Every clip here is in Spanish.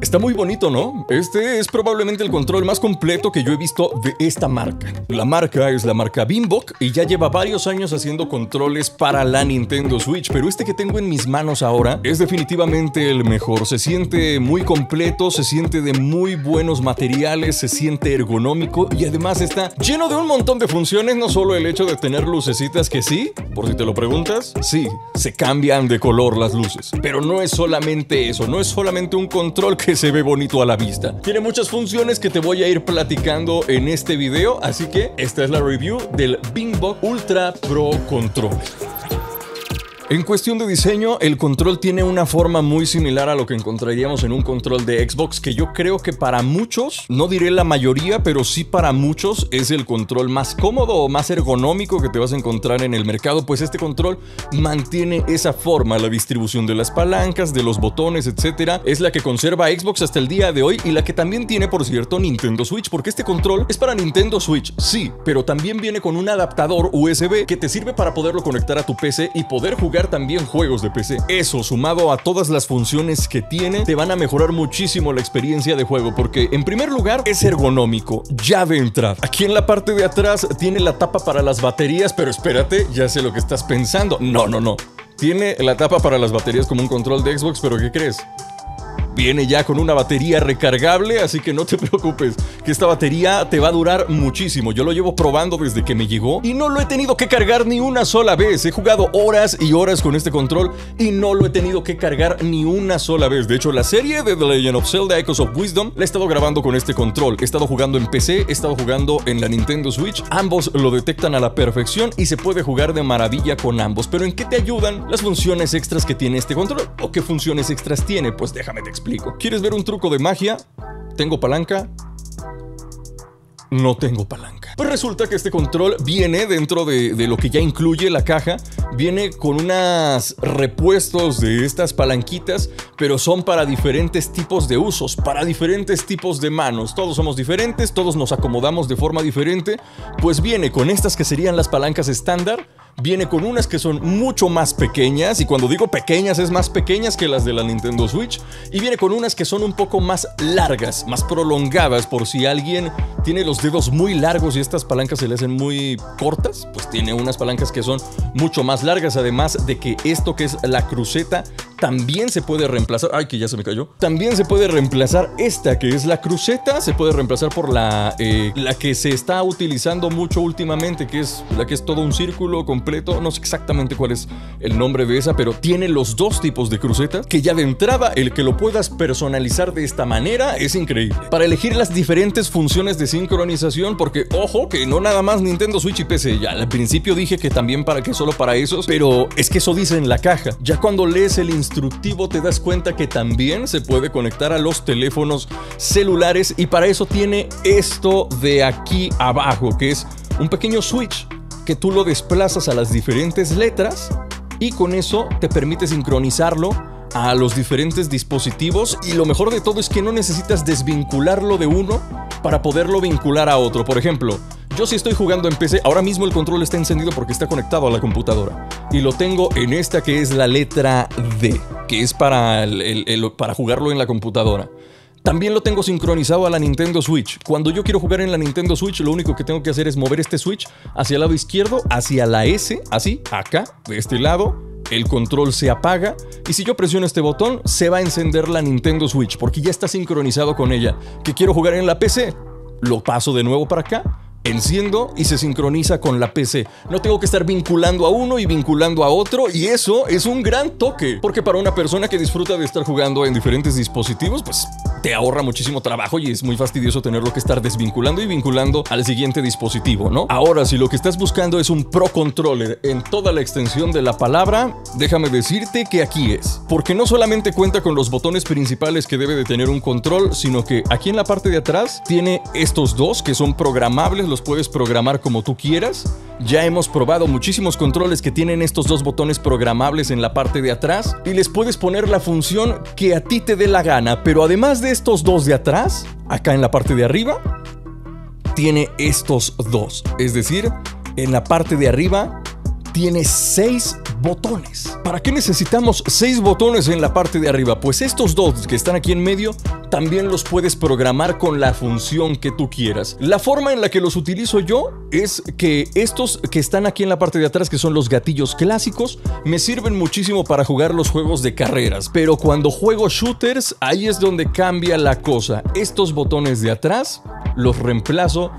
Está muy bonito, ¿no? Este es probablemente el control más completo que yo he visto de esta marca. La marca es la marca Bimbok y ya lleva varios años haciendo controles para la Nintendo Switch, pero este que tengo en mis manos ahora es definitivamente el mejor. Se siente muy completo, se siente de muy buenos materiales, se siente ergonómico y además está lleno de un montón de funciones, no solo el hecho de tener lucecitas que sí, por si te lo preguntas, sí, se cambian de color las luces, pero no es solamente eso, no es solamente un control que se ve bonito a la vista. Tiene muchas funciones que te voy a ir platicando en este video, así que esta es la review del Bingbox Ultra Pro Control. En cuestión de diseño, el control tiene una forma muy similar a lo que encontraríamos en un control de Xbox, que yo creo que para muchos, no diré la mayoría, pero sí para muchos es el control más cómodo o más ergonómico que te vas a encontrar en el mercado, pues este control mantiene esa forma, la distribución de las palancas, de los botones, etcétera, es la que conserva Xbox hasta el día de hoy y la que también tiene, por cierto, Nintendo Switch, porque este control es para Nintendo Switch, sí, pero también viene con un adaptador USB que te sirve para poderlo conectar a tu PC y poder jugar también juegos de PC. Eso, sumado a todas las funciones que tiene, te van a mejorar muchísimo la experiencia de juego, porque en primer lugar es ergonómico, ya de entrada. Aquí en la parte de atrás tiene la tapa para las baterías, pero espérate, ya sé lo que estás pensando. No, no, no. Tiene la tapa para las baterías como un control de Xbox, pero ¿qué crees? Viene ya con una batería recargable, así que no te preocupes, que esta batería te va a durar muchísimo. Yo lo llevo probando desde que me llegó y no lo he tenido que cargar ni una sola vez. He jugado horas y horas con este control y no lo he tenido que cargar ni una sola vez. De hecho, la serie de The Legend of Zelda Echoes of Wisdom la he estado grabando con este control. He estado jugando en PC, he estado jugando en la Nintendo Switch. Ambos lo detectan a la perfección y se puede jugar de maravilla con ambos. Pero ¿en qué te ayudan las funciones extras que tiene este control? ¿O qué funciones extras tiene? Pues déjame te ¿Quieres ver un truco de magia? ¿Tengo palanca? No tengo palanca. Pues resulta que este control viene dentro de, de, lo que ya incluye la caja. Viene con unos repuestos de estas palanquitas, pero son para diferentes tipos de usos, para diferentes tipos de manos. Todos somos diferentes, todos nos acomodamos de forma diferente. Pues viene con estas que serían las palancas estándar viene con unas que son mucho más pequeñas, y cuando digo pequeñas es más pequeñas que las de la Nintendo Switch, y viene con unas que son un poco más largas, más prolongadas, por si alguien tiene los dedos muy largos y estas palancas se le hacen muy cortas, pues tiene unas palancas que son mucho más largas, además de que esto que es la cruceta también se puede reemplazar. Ay, que ya se me cayó. También se puede reemplazar esta, que es la cruceta. Se puede reemplazar por la, eh, la que se está utilizando mucho últimamente, que es la que es todo un círculo completo. No sé exactamente cuál es el nombre de esa, pero tiene los dos tipos de crucetas. Que ya de entrada, el que lo puedas personalizar de esta manera es increíble. Para elegir las diferentes funciones de sincronización, porque ojo, que no nada más Nintendo Switch y PC. Ya al principio dije que también para que solo para esos, pero es que eso dice en la caja. Ya cuando lees el instructivo te das cuenta que también se puede conectar a los teléfonos celulares y para eso tiene esto de aquí abajo, que es un pequeño switch que tú lo desplazas a las diferentes letras y con eso te permite sincronizarlo a los diferentes dispositivos y lo mejor de todo es que no necesitas desvincularlo de uno para poderlo vincular a otro. Por ejemplo, yo si estoy jugando en PC, ahora mismo el control está encendido porque está conectado a la computadora. Y lo tengo en esta que es la letra D, que es para, para jugarlo en la computadora. También lo tengo sincronizado a la Nintendo Switch. Cuando yo quiero jugar en la Nintendo Switch, lo único que tengo que hacer es mover este Switch hacia el lado izquierdo, hacia la S, así, acá, de este lado. El control se apaga y si yo presiono este botón, se va a encender la Nintendo Switch porque ya está sincronizado con ella. Que quiero jugar en la PC, lo paso de nuevo para acá enciendo y se sincroniza con la PC. No tengo que estar vinculando a uno y vinculando a otro y eso es un gran toque. Porque para una persona que disfruta de estar jugando en diferentes dispositivos, pues te ahorra muchísimo trabajo y es muy fastidioso tenerlo que estar desvinculando y vinculando al siguiente dispositivo, ¿no? Ahora, si lo que estás buscando es un Pro Controller en toda la extensión de la palabra, déjame decirte que aquí es. Porque no solamente cuenta con los botones principales que debe de tener un control, sino que aquí en la parte de atrás tiene estos dos que son programables los puedes programar como tú quieras. Ya hemos probado muchísimos controles que tienen estos dos botones programables en la parte de atrás y les puedes poner la función que a ti te dé la gana, pero además de estos dos de atrás, acá en la parte de arriba, tiene estos dos. Es decir, en la parte de arriba tiene 6 botones. ¿Para qué necesitamos 6 botones en la parte de arriba? Pues estos dos que están aquí en medio también los puedes programar con la función que tú quieras. La forma en la que los utilizo yo es que estos que están aquí en la parte de atrás, que son los gatillos clásicos, me sirven muchísimo para jugar los juegos de carreras. Pero cuando juego shooters, ahí es donde cambia la cosa. Estos botones de atrás los reemplazo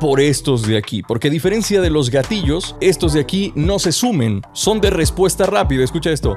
por estos de aquí, porque a diferencia de los gatillos, estos de aquí no se sumen, son de respuesta rápida, escucha esto.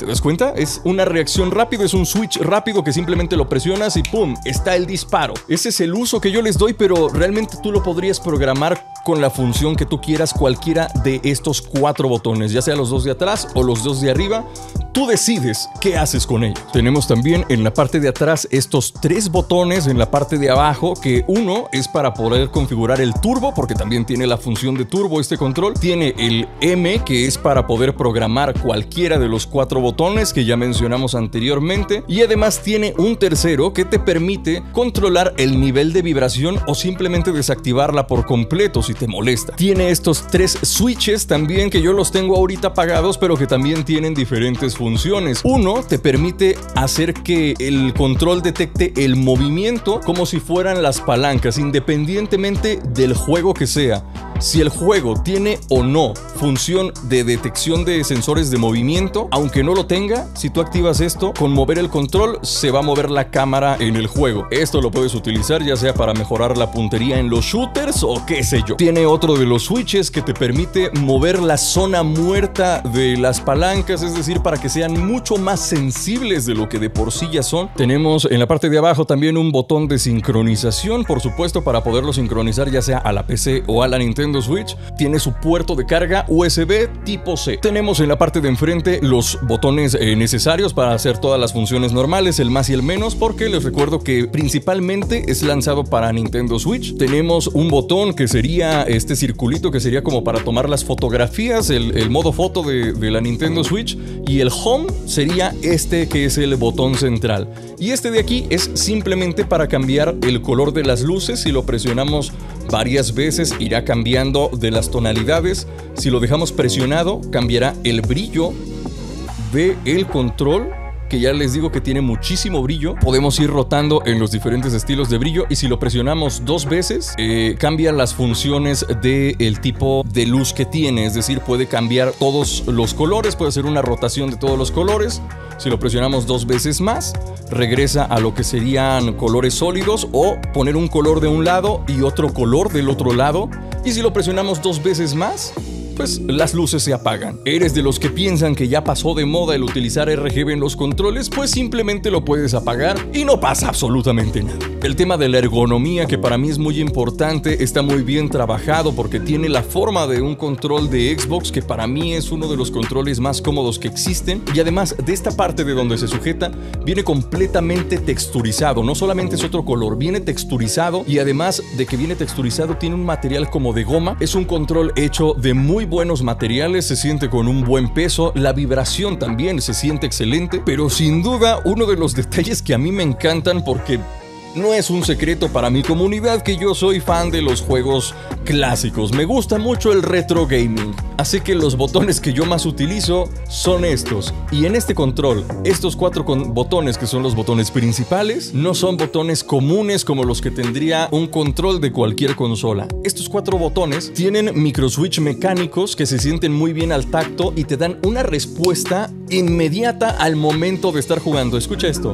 ¿Te das cuenta? Es una reacción rápida, es un switch rápido que simplemente lo presionas y ¡pum! Está el disparo. Ese es el uso que yo les doy, pero realmente tú lo podrías programar con la función que tú quieras cualquiera de estos cuatro botones, ya sea los dos de atrás o los dos de arriba. Tú decides qué haces con ellos. Tenemos también en la parte de atrás estos tres botones en la parte de abajo, que uno es para poder configurar el turbo, porque también tiene la función de turbo este control. Tiene el M, que es para poder programar cualquiera de los cuatro botones que ya mencionamos anteriormente y además tiene un tercero que te permite controlar el nivel de vibración o simplemente desactivarla por completo si te molesta. Tiene estos tres switches también que yo los tengo ahorita apagados pero que también tienen diferentes funciones. Uno te permite hacer que el control detecte el movimiento como si fueran las palancas independientemente del juego que sea si el juego tiene o no función de detección de sensores de movimiento, aunque no lo tenga, si tú activas esto, con mover el control se va a mover la cámara en el juego. Esto lo puedes utilizar ya sea para mejorar la puntería en los shooters o qué sé yo. Tiene otro de los switches que te permite mover la zona muerta de las palancas, es decir, para que sean mucho más sensibles de lo que de por sí ya son. Tenemos en la parte de abajo también un botón de sincronización, por supuesto, para poderlo sincronizar ya sea a la PC o a la Nintendo Switch tiene su puerto de carga USB tipo C. Tenemos en la parte de enfrente los botones eh, necesarios para hacer todas las funciones normales, el más y el menos, porque les recuerdo que principalmente es lanzado para Nintendo Switch. Tenemos un botón que sería este circulito que sería como para tomar las fotografías, el, modo foto de la Nintendo Switch, y el Home sería este que es el botón central. Y este de aquí es simplemente para cambiar el color de las luces. Si lo presionamos varias veces irá cambiando de las tonalidades. Si lo dejamos presionado, cambiará el brillo de el control que ya les digo que tiene muchísimo brillo. Podemos ir rotando en los diferentes estilos de brillo y si lo presionamos dos veces, eh, cambian las funciones del tipo de luz que tiene. Es decir, puede cambiar todos los colores, puede hacer una rotación de todos los colores. Si lo presionamos dos veces más, regresa a lo que serían colores sólidos o poner un color de un lado y otro color del otro lado. Y si lo presionamos dos veces más, pues las luces se apagan. ¿Eres de los que piensan que ya pasó de moda el utilizar RGB en los controles? Pues simplemente lo puedes apagar y no pasa absolutamente nada. El tema de la ergonomía, que para mí es muy importante, está muy bien trabajado porque tiene la forma de un control de Xbox que para mí es uno de los controles más cómodos que existen y además de esta parte de donde se sujeta viene completamente texturizado, no solamente es otro color, viene texturizado y además de que viene texturizado tiene un material como de goma, es un control hecho de muy buenos materiales, se siente con un buen peso, la vibración también se siente excelente, pero sin duda uno de los detalles que a mí me encantan porque no es un secreto para mi comunidad que yo soy fan de los juegos clásicos. Me gusta mucho el retro gaming. Así que los botones que yo más utilizo son estos. Y en este control, estos cuatro botones que son los botones principales, no son botones comunes como los que tendría un control de cualquier consola. Estos cuatro botones tienen microswitch mecánicos que se sienten muy bien al tacto y te dan una respuesta inmediata al momento de estar jugando. Escucha esto.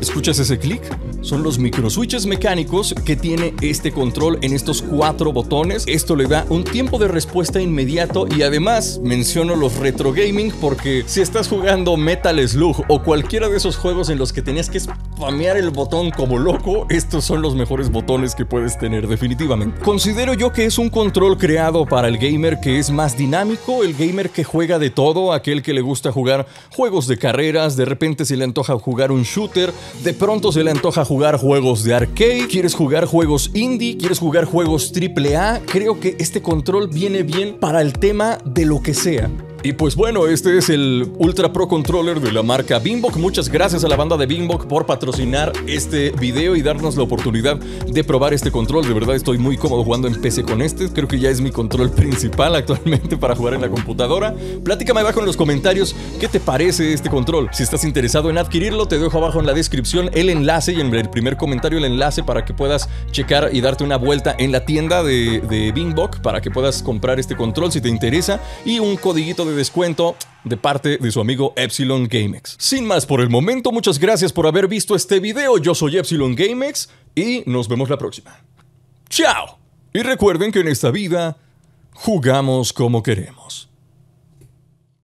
¿Escuchas ese clic? Son los microswitches mecánicos que tiene este control en estos cuatro botones. Esto le da un tiempo de respuesta inmediato y además menciono los retro gaming porque si estás jugando Metal Slug o cualquiera de esos juegos en los que tenías que spamear el botón como loco, estos son los mejores botones que puedes tener definitivamente. Considero yo que es un control creado para el gamer que es más dinámico, el gamer que juega de todo, aquel que le gusta jugar juegos de carreras, de repente se le antoja jugar un shooter, de pronto se le antoja jugar juegos de arcade, quieres jugar juegos indie, quieres jugar juegos AAA, creo que este control viene bien para el tema de lo que sea. Y pues bueno, este es el Ultra Pro Controller de la marca Bimbok. Muchas gracias a la banda de Bimbok por patrocinar este video y darnos la oportunidad de probar este control. De verdad estoy muy cómodo jugando en PC con este. Creo que ya es mi control principal actualmente para jugar en la computadora. Platícame abajo en los comentarios qué te parece este control. Si estás interesado en adquirirlo, te dejo abajo en la descripción el enlace y en el primer comentario el enlace para que puedas checar y darte una vuelta en la tienda de, de para que puedas comprar este control si te interesa y un codiguito de descuento de parte de su amigo Epsilon GameX. Sin más por el momento, muchas gracias por haber visto este video. Yo soy Epsilon GameX y nos vemos la próxima. ¡Chao! Y recuerden que en esta vida jugamos como queremos.